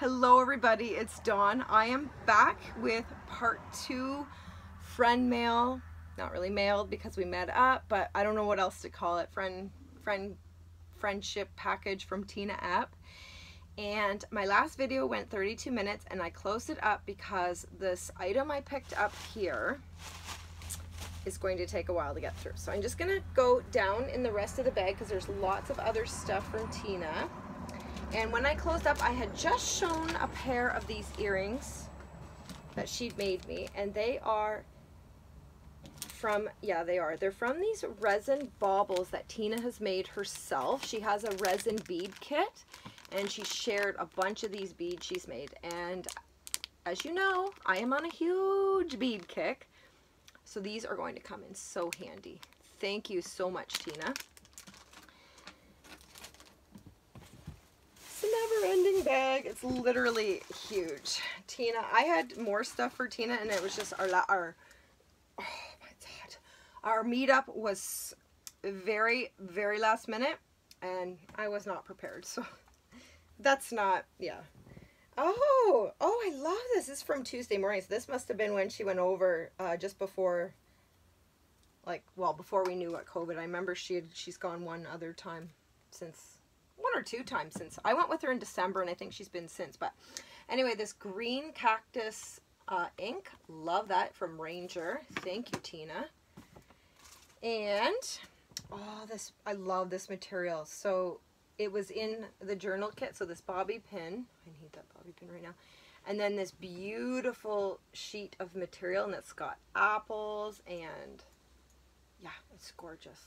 Hello everybody, it's Dawn. I am back with part two friend mail. Not really mailed because we met up, but I don't know what else to call it. Friend friend friendship package from Tina Epp. And my last video went 32 minutes and I closed it up because this item I picked up here is going to take a while to get through. So I'm just gonna go down in the rest of the bag because there's lots of other stuff from Tina. And when I closed up, I had just shown a pair of these earrings that she'd made me. And they are from, yeah, they are. They're from these resin baubles that Tina has made herself. She has a resin bead kit. And she shared a bunch of these beads she's made. And as you know, I am on a huge bead kick. So these are going to come in so handy. Thank you so much, Tina. Never-ending bag. It's literally huge. Tina, I had more stuff for Tina, and it was just our our oh my god, our meetup was very very last minute, and I was not prepared. So that's not yeah. Oh, oh, I love this. This is from Tuesday morning. So this must have been when she went over uh, just before, like, well, before we knew what COVID. I remember she had, she's gone one other time since or two times since. I went with her in December and I think she's been since. But anyway, this green cactus uh, ink. Love that from Ranger. Thank you, Tina. And, oh, this, I love this material. So it was in the journal kit. So this bobby pin, I need that bobby pin right now. And then this beautiful sheet of material and it's got apples and yeah, it's gorgeous.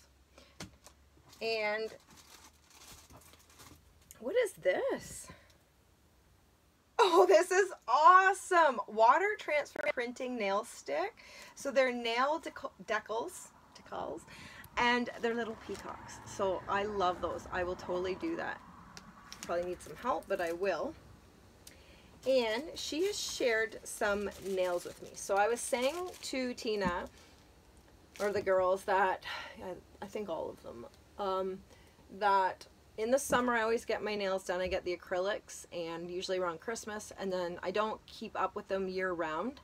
And what is this? Oh, this is awesome. Water transfer printing nail stick. So they're nail decals, decals, and they're little peacocks. So I love those. I will totally do that. Probably need some help, but I will. And she has shared some nails with me. So I was saying to Tina, or the girls that, I think all of them, um, that in the summer I always get my nails done. I get the acrylics and usually around Christmas and then I don't keep up with them year round.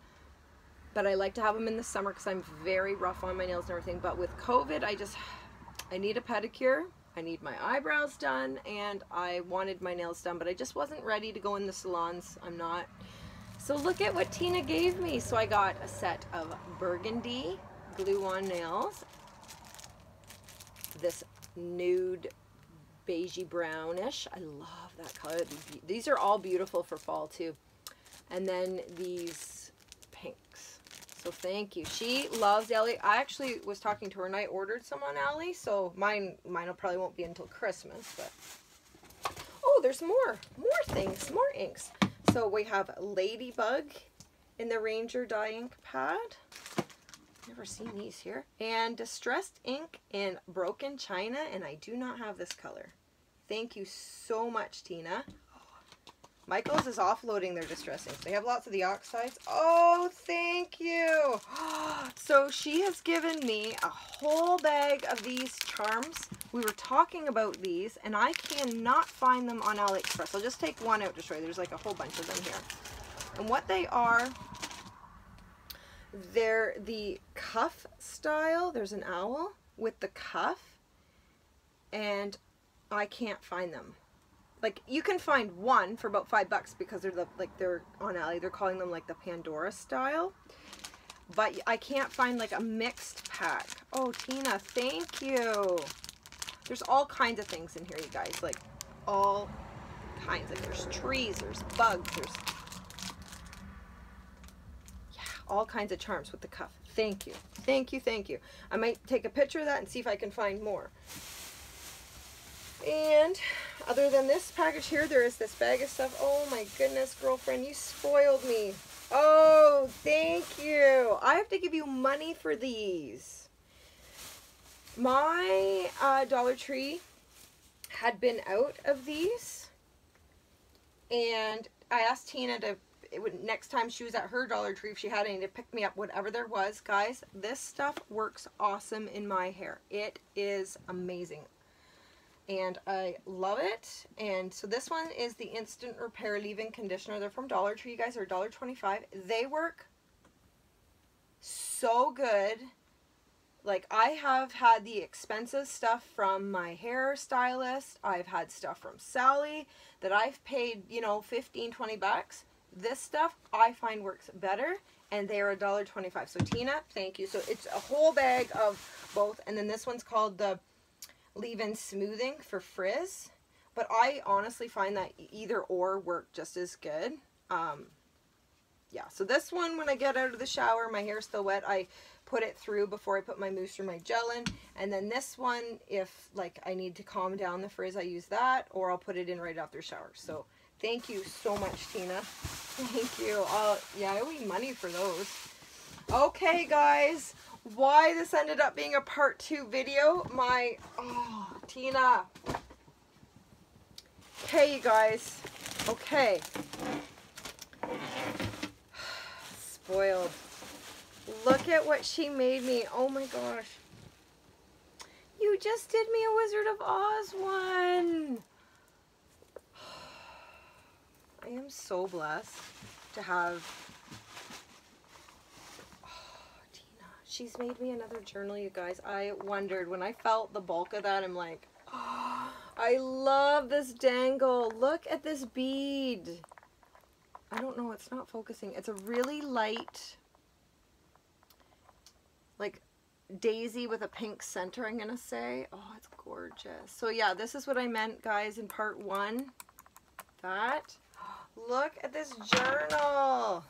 But I like to have them in the summer because I'm very rough on my nails and everything. But with COVID, I just, I need a pedicure. I need my eyebrows done and I wanted my nails done, but I just wasn't ready to go in the salons. I'm not. So look at what Tina gave me. So I got a set of burgundy glue-on nails, this nude beigey brownish. I love that color. These are all beautiful for fall too. And then these pinks. So thank you. She loves Ali. I actually was talking to her and I ordered some on Ali. So mine, mine probably won't be until Christmas. But Oh, there's more. More things. More inks. So we have Ladybug in the Ranger dye ink pad. Never seen these here. And Distressed Ink in Broken China, and I do not have this color. Thank you so much, Tina. Michael's is offloading their distress. They have lots of the oxides. Oh, thank you. So she has given me a whole bag of these charms. We were talking about these, and I cannot find them on AliExpress. I'll just take one out to show you. There's like a whole bunch of them here. And what they are they're the cuff style. There's an owl with the cuff and I can't find them. Like you can find one for about five bucks because they're the like they're on Ali. They're calling them like the Pandora style. But I can't find like a mixed pack. Oh, Tina, thank you. There's all kinds of things in here, you guys. Like all kinds. Like there's trees, there's bugs, there's all kinds of charms with the cuff. Thank you. Thank you, thank you. I might take a picture of that and see if I can find more. And other than this package here, there is this bag of stuff. Oh my goodness, girlfriend, you spoiled me. Oh, thank you. I have to give you money for these. My uh, Dollar Tree had been out of these. And I asked Tina to it would next time she was at her Dollar Tree, if she had any to pick me up, whatever there was, guys, this stuff works awesome in my hair. It is amazing. and I love it. And so this one is the Instant Repair Leave-In Conditioner. They're from Dollar Tree, you guys. are $1.25. They work so good. Like, I have had the expensive stuff from my hairstylist. I've had stuff from Sally that I've paid, you know, 15, 20 bucks. This stuff I find works better and they are $1.25. So Tina, thank you. So it's a whole bag of both. And then this one's called the leave-in smoothing for frizz. But I honestly find that either or work just as good. Um, yeah, so this one, when I get out of the shower, my hair's still wet, I put it through before I put my mousse or my gel in. And then this one, if like I need to calm down the frizz, I use that, or I'll put it in right after shower. So thank you so much, Tina. Thank you. Uh, yeah, I owe you money for those. Okay, guys, why this ended up being a part two video, my, oh, Tina. Okay, you guys. Okay. Spoiled. Look at what she made me. Oh my gosh. You just did me a Wizard of Oz one. I am so blessed to have she's made me another journal, you guys. I wondered when I felt the bulk of that, I'm like, oh, I love this dangle. Look at this bead. I don't know, it's not focusing. It's a really light, like daisy with a pink center, I'm to say. Oh, it's gorgeous. So yeah, this is what I meant, guys, in part one. That. Look at this journal.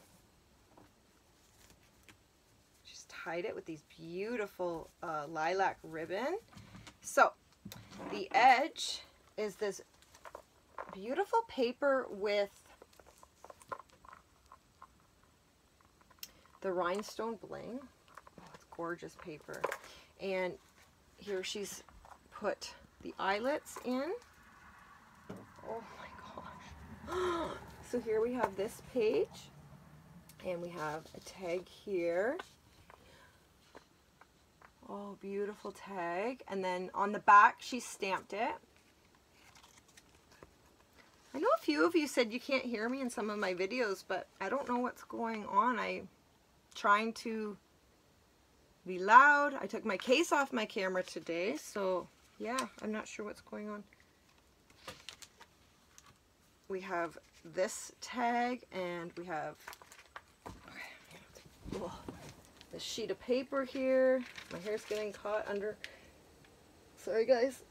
Just tied it with these beautiful uh, lilac ribbon. So the edge is this beautiful paper with the rhinestone bling. Oh, it's gorgeous paper. And here she's put the eyelets in. Oh my gosh. so here we have this page and we have a tag here Oh, beautiful tag. And then on the back, she stamped it. I know a few of you said you can't hear me in some of my videos, but I don't know what's going on. I'm trying to be loud. I took my case off my camera today, so yeah, I'm not sure what's going on. We have this tag, and we have... Okay this sheet of paper here. My hair's getting caught under, sorry guys,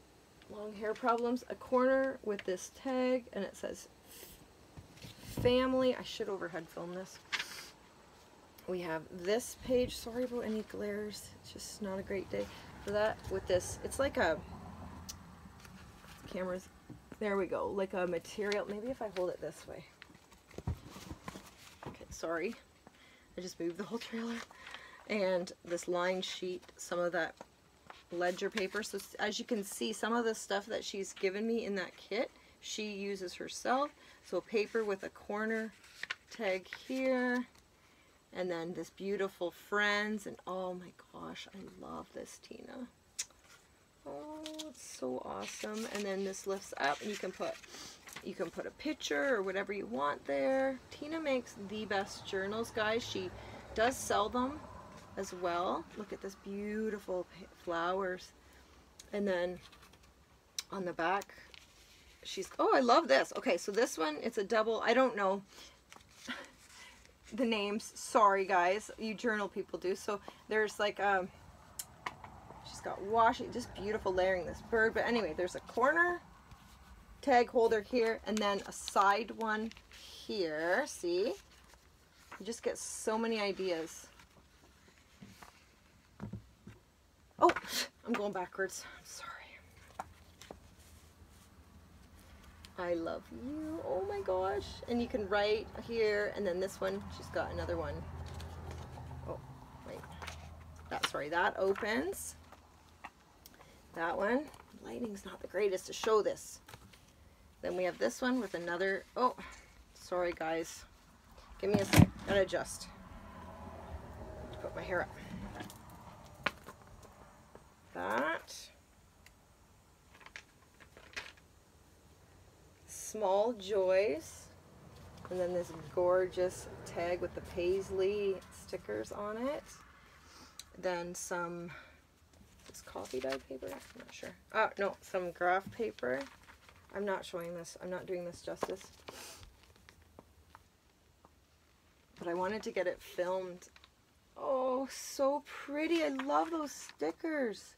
long hair problems. A corner with this tag and it says family. I should overhead film this. We have this page. Sorry about any glares. It's just not a great day for that. With this, it's like a, cameras, there we go. Like a material, maybe if I hold it this way. Okay, sorry. I just moved the whole trailer and this line sheet, some of that ledger paper. So as you can see, some of the stuff that she's given me in that kit, she uses herself. So paper with a corner tag here, and then this beautiful friends, and oh my gosh, I love this, Tina. Oh, it's so awesome. And then this lifts up, and you can put you can put a picture or whatever you want there. Tina makes the best journals, guys. She does sell them as well. Look at this beautiful flowers. And then on the back, she's, oh, I love this. Okay, so this one, it's a double, I don't know the names. Sorry, guys. You journal people do. So there's like, um, she's got washing, just beautiful layering this bird. But anyway, there's a corner tag holder here and then a side one here. See? You just get so many ideas. Oh, I'm going backwards. Sorry. I love you. Oh my gosh. And you can write here, and then this one, she's got another one. Oh, wait. That, sorry, that opens. That one. Lighting's not the greatest to show this. Then we have this one with another, oh, sorry guys. Give me a sec, gotta adjust. Put my hair up that. Small Joys. And then this gorgeous tag with the paisley stickers on it. Then some coffee dye paper. I'm not sure. Oh, no, some graph paper. I'm not showing this. I'm not doing this justice. But I wanted to get it filmed. Oh, so pretty. I love those stickers.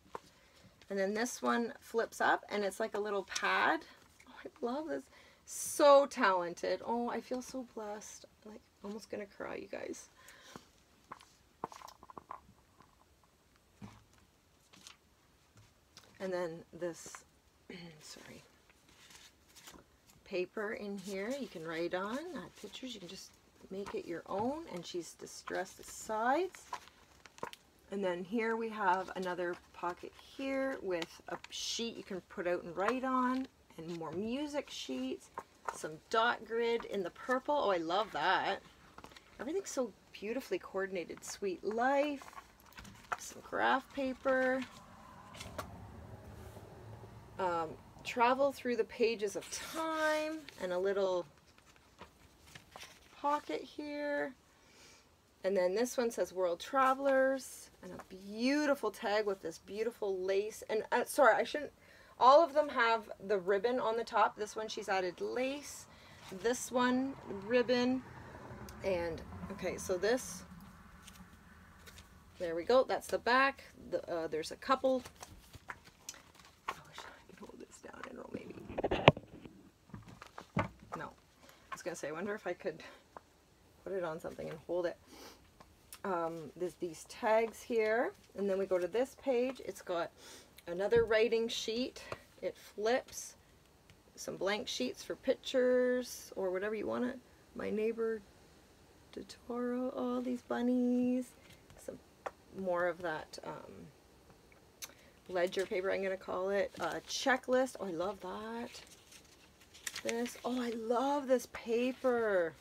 And then this one flips up and it's like a little pad. Oh, I love this. So talented. Oh, I feel so blessed. Like, almost gonna cry, you guys. And then this, sorry, paper in here you can write on, not pictures, you can just make it your own. And she's distressed the sides. And then here we have another pocket here with a sheet you can put out and write on and more music sheets, some dot grid in the purple. Oh, I love that. Everything's so beautifully coordinated. Sweet Life, some graph paper, um, travel through the pages of time, and a little pocket here. And then this one says World Travelers, and a beautiful tag with this beautiful lace. And uh, sorry, I shouldn't all of them have the ribbon on the top. This one she's added lace. This one, ribbon. And, okay, so this, there we go. That's the back. The, uh, there's a couple. I wish I could hold this down and roll maybe. No. I was going to say, I wonder if I could put it on something and hold it. Um, there's these tags here. And then we go to this page. It's got another writing sheet. It flips. Some blank sheets for pictures or whatever you want it. My neighbor Totoro, all these bunnies. Some more of that um, ledger paper, I'm going to call it. A checklist. Oh, I love that. This. Oh, I love this paper.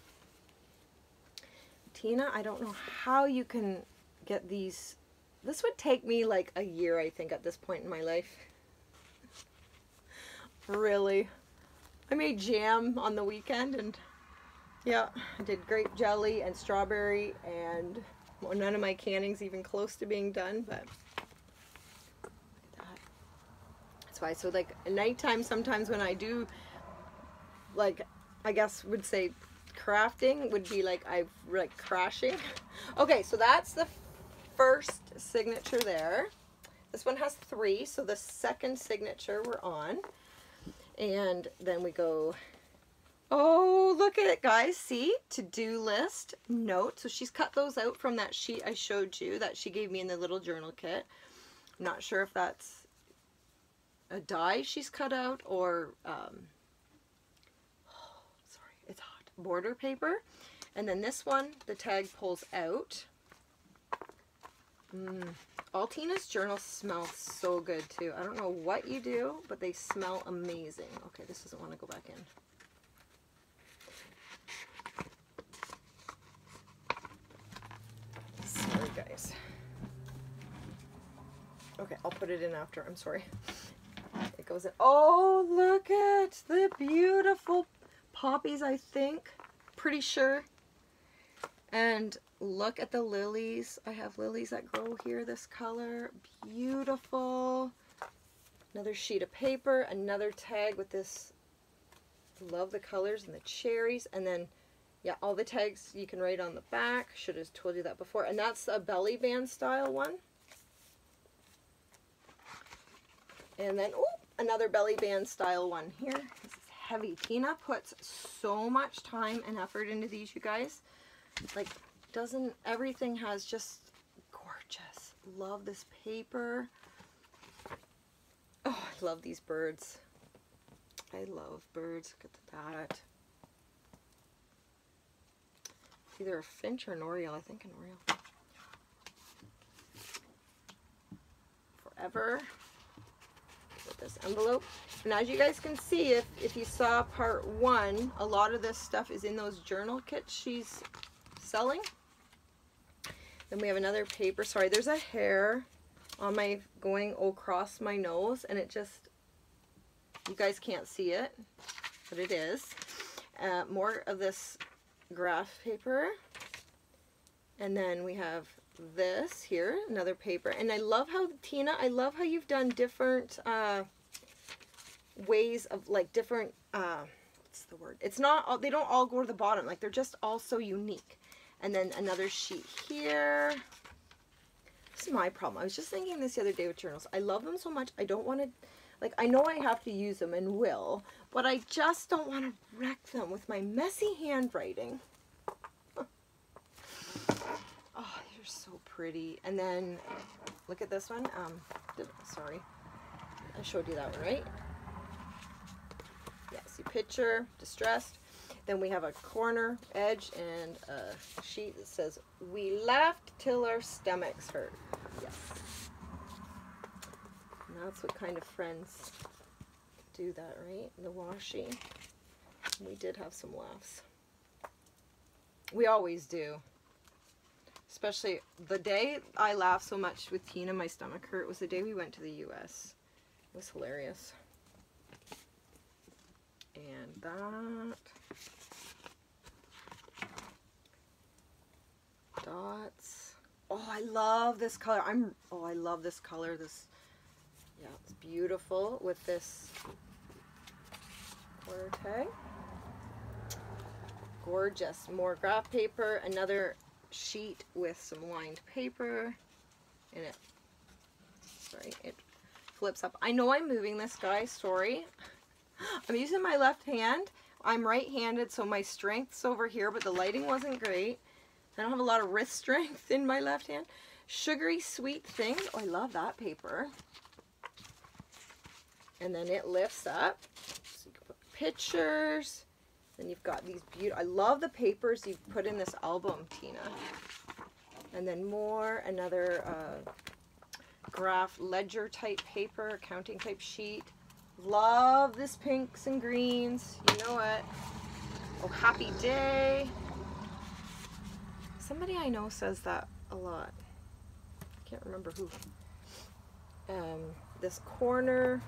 Tina, I don't know how you can get these this would take me like a year, I think, at this point in my life. really. I made jam on the weekend and yeah, I did grape jelly and strawberry and well, none of my canning's even close to being done, but. That's why. So like nighttime sometimes when I do like I guess would say crafting would be like I like crashing. Okay, so that's the first signature there. This one has three, so the second signature we're on. And then we go, oh, look at it, guys. See? To-do list, note. So she's cut those out from that sheet I showed you that she gave me in the little journal kit. I'm not sure if that's a die she's cut out or, um, oh, sorry, it's hot, border paper. And then this one, the tag pulls out. Mm. All Tina's journals smell so good too. I don't know what you do, but they smell amazing. Okay, this doesn't want to go back in. Sorry, guys. Okay, I'll put it in after. I'm sorry. It goes in. Oh, look at the beautiful poppies, I think. Pretty sure. And look at the lilies. I have lilies that grow here this color. Beautiful. Another sheet of paper, another tag with this. Love the colors and the cherries. And then, yeah, all the tags you can write on the back. Should have told you that before. And that's a belly band style one. And then, oh, another belly band style one here. Heavy. Tina puts so much time and effort into these, you guys. Like, doesn't, everything has just gorgeous. Love this paper. Oh, I love these birds. I love birds. Look at that. It's either a finch or an oriole. I think an oriole. Forever. With this envelope. And as you guys can see, if, if you saw part one, a lot of this stuff is in those journal kits she's selling. Then we have another paper. Sorry, there's a hair on my going across my nose and it just, you guys can't see it. but it is. Uh, more of this graph paper. And then we have this here, another paper. And I love how, Tina, I love how you've done different uh, ways of, like, different, uh, what's the word? It's not, all, they don't all go to the bottom. Like, they're just all so unique. And then another sheet here. This is my problem. I was just thinking this the other day with journals. I love them so much. I don't want to, like, I know I have to use them and will, but I just don't want to wreck them with my messy handwriting. oh, they're so pretty. And then, look at this one. Um, sorry. I showed you that one, right? Yeah, see picture, distressed. Then we have a corner edge and a sheet that says, we laughed till our stomachs hurt. Yes. And that's what kind of friends do that, right? The washi. We did have some laughs. We always do. Especially the day I laughed so much with Tina, my stomach hurt, was the day we went to the U.S. It was hilarious. And that. dots. Oh, I love this color. I'm, oh, I love this color. This, yeah, it's beautiful with this quarter tag. Gorgeous. More graph paper. Another sheet with some lined paper. And it, sorry, it flips up. I know I'm moving this guy, sorry. I'm using my left hand. I'm right-handed, so my strength's over here, but the lighting wasn't great. I don't have a lot of wrist strength in my left hand. Sugary Sweet Thing. Oh, I love that paper. And then it lifts up. So pictures. Then you've got these beautiful, I love the papers you've put in this album, Tina. And then more, another uh, graph ledger type paper, accounting type sheet. Love this pinks and greens. You know what? Oh, happy day. Somebody I know says that a lot. I can't remember who. Um, this corner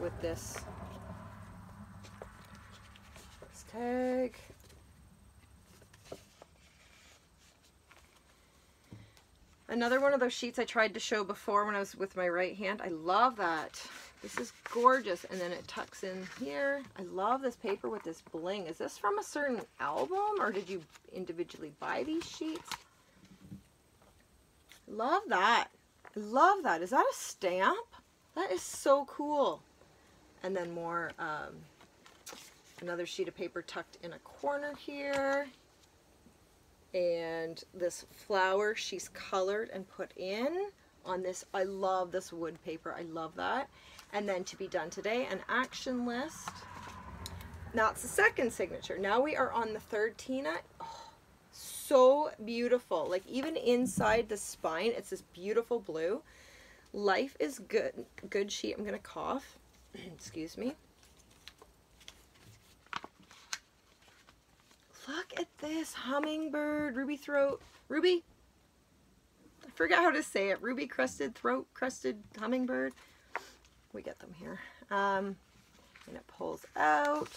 with this, this tag. Another one of those sheets I tried to show before when I was with my right hand. I love that. This is gorgeous. And then it tucks in here. I love this paper with this bling. Is this from a certain album or did you individually buy these sheets? Love that. I love that. Is that a stamp? That is so cool. And then more, um, another sheet of paper tucked in a corner here. And this flower she's colored and put in on this. I love this wood paper. I love that. And then to be done today, an action list. That's the second signature. Now we are on the third Tina. Oh, so beautiful. Like even inside the spine, it's this beautiful blue. Life is good. Good sheet. I'm going to cough. Excuse me. Look at this hummingbird, ruby throat, ruby. I forgot how to say it. Ruby crested throat, crested hummingbird we get them here. Um, and it pulls out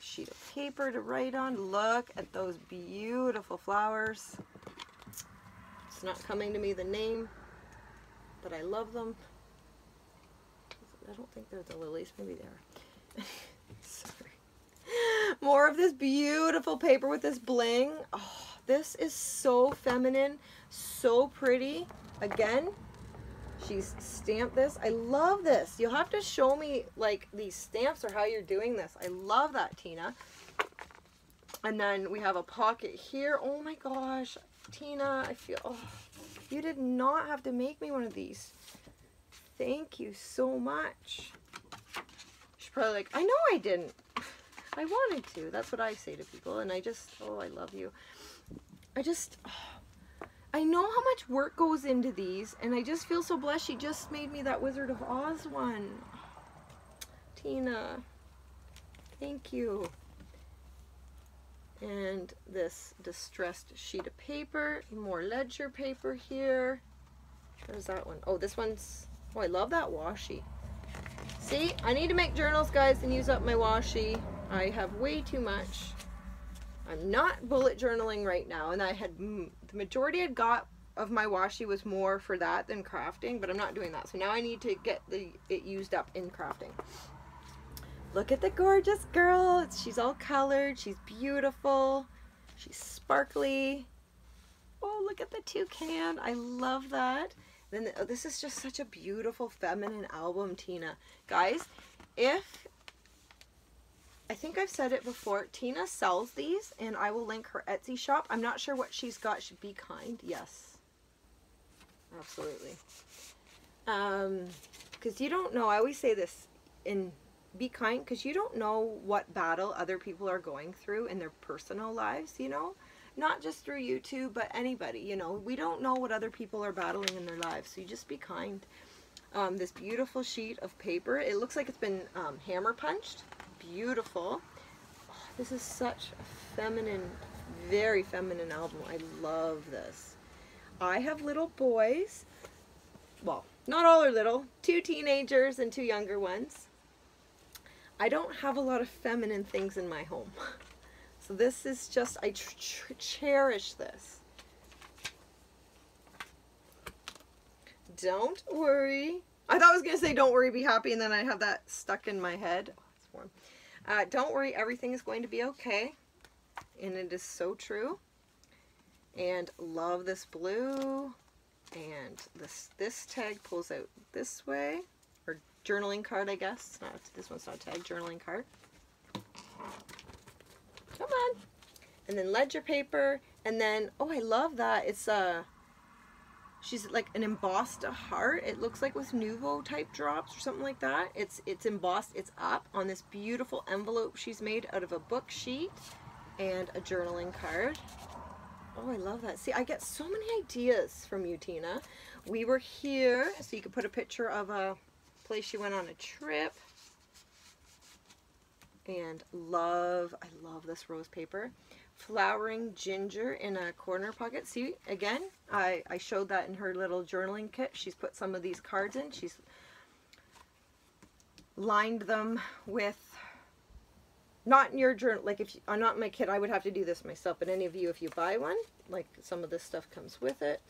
sheet of paper to write on. Look at those beautiful flowers. It's not coming to me the name, but I love them. I don't think they're the lilies. Maybe they are. More of this beautiful paper with this bling. Oh, this is so feminine, so pretty. Again, She's stamped this. I love this. You'll have to show me like these stamps or how you're doing this. I love that, Tina. And then we have a pocket here. Oh my gosh, Tina, I feel, oh, you did not have to make me one of these. Thank you so much. She's probably like, I know I didn't. I wanted to. That's what I say to people. And I just, oh, I love you. I just, oh, I know how much work goes into these, and I just feel so blessed. She just made me that Wizard of Oz one. Tina, thank you. And this distressed sheet of paper, more ledger paper here. Where's that one? Oh, this one's, oh, I love that washi. See, I need to make journals, guys, and use up my washi. I have way too much. I'm not bullet journaling right now, and I had the majority I got of my washi was more for that than crafting, but I'm not doing that. So now I need to get the it used up in crafting. Look at the gorgeous girl. She's all colored. She's beautiful. She's sparkly. Oh, look at the toucan. I love that. Then oh, this is just such a beautiful feminine album, Tina. Guys, if I think I've said it before, Tina sells these and I will link her Etsy shop. I'm not sure what she's got. Should be kind. Yes. Absolutely. Um, because you don't know, I always say this in be kind because you don't know what battle other people are going through in their personal lives, you know? Not just through YouTube, but anybody, you know? We don't know what other people are battling in their lives, so you just be kind. Um, this beautiful sheet of paper. It looks like it's been um, hammer punched. Beautiful. Oh, this is such a feminine, very feminine album. I love this. I have little boys. Well, not all are little. Two teenagers and two younger ones. I don't have a lot of feminine things in my home. So this is just, I cherish this. Don't worry. I thought I was going to say don't worry, be happy, and then I have that stuck in my head. Oh, it's warm. Uh, don't worry, everything is going to be okay. And it is so true. And love this blue. And this this tag pulls out this way Or journaling card, I guess. Not, this one's not a tag, journaling card. Come on. And then ledger paper. And then, oh, I love that. It's a, uh, she's like an embossed heart. It looks like with Nuvo type drops or something like that. It's, it's embossed, it's up on this beautiful envelope she's made out of a book sheet and a journaling card. Oh, I love that. See, I get so many ideas from you, Tina. We were here, so you could put a picture of a place she went on a trip. And love, I love this rose paper. Flowering ginger in a corner pocket. See, again, I, I showed that in her little journaling kit. She's put some of these cards in. She's lined them with not in your journal like if you, I'm not my kit I would have to do this myself but any of you if you buy one like some of this stuff comes with it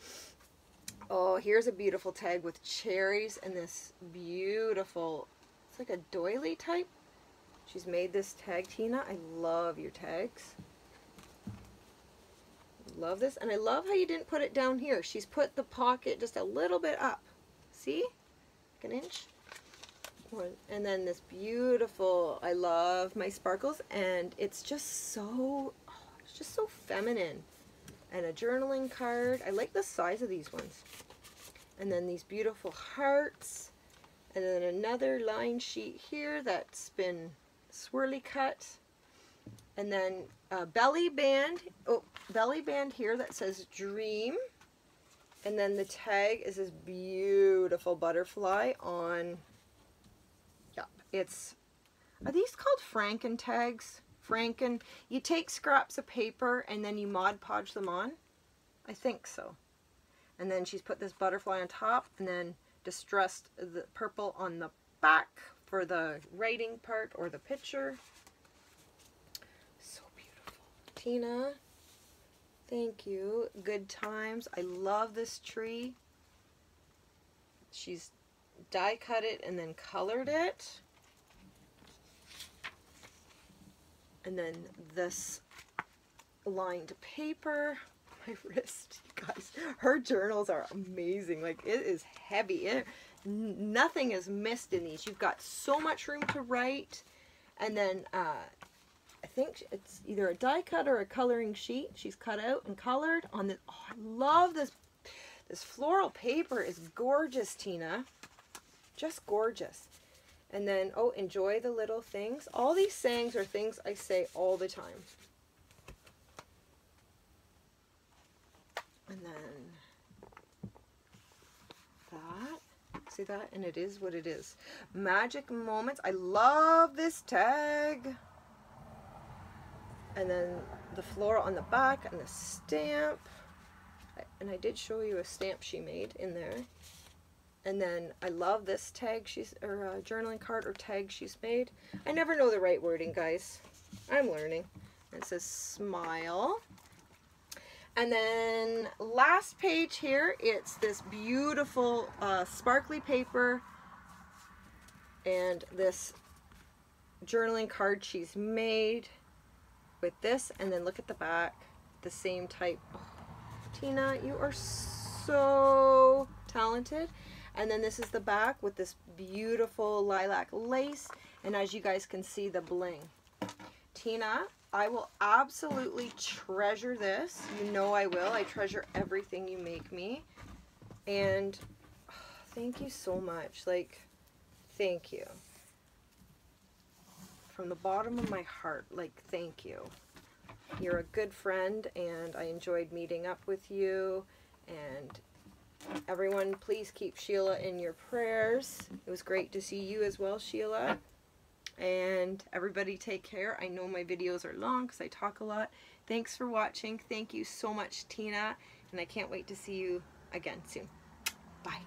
Oh, here's a beautiful tag with cherries and this beautiful, it's like a doily type. She's made this tag, Tina. I love your tags. Love this. And I love how you didn't put it down here. She's put the pocket just a little bit up. See? Like an inch. And then this beautiful, I love my sparkles. And it's just so, oh, it's just so feminine and a journaling card. I like the size of these ones. And then these beautiful hearts. And then another line sheet here that's been swirly cut. And then belly band, oh, belly band here that says dream. And then the tag is this beautiful butterfly on, yeah, it's, are these called Franken tags? Franken. You take scraps of paper and then you Mod Podge them on. I think so. And then she's put this butterfly on top and then distressed the purple on the back for the writing part or the picture. Tina, thank you. Good times. I love this tree. She's die cut it and then colored it. And then this lined paper. My wrist, you guys. Her journals are amazing. Like, it is heavy. It, nothing is missed in these. You've got so much room to write. And then, uh, I think it's either a die cut or a coloring sheet. She's cut out and colored on this. Oh, I love this. This floral paper is gorgeous, Tina. Just gorgeous. And then, oh, enjoy the little things. All these sayings are things I say all the time. And then that. See that? And it is what it is. Magic moments. I love this tag. And then the floral on the back and the stamp. And I did show you a stamp she made in there. And then I love this tag she's, or uh, journaling card or tag she's made. I never know the right wording, guys. I'm learning. It says smile. And then last page here, it's this beautiful uh, sparkly paper and this journaling card she's made with this. And then look at the back, the same type. Oh, Tina, you are so talented. And then this is the back with this beautiful lilac lace. And as you guys can see, the bling. Tina, I will absolutely treasure this. You know I will. I treasure everything you make me. And oh, thank you so much. Like, thank you. From the bottom of my heart, like, thank you. You're a good friend, and I enjoyed meeting up with you. And everyone, please keep Sheila in your prayers. It was great to see you as well, Sheila and everybody take care. I know my videos are long because I talk a lot. Thanks for watching. Thank you so much, Tina, and I can't wait to see you again soon. Bye.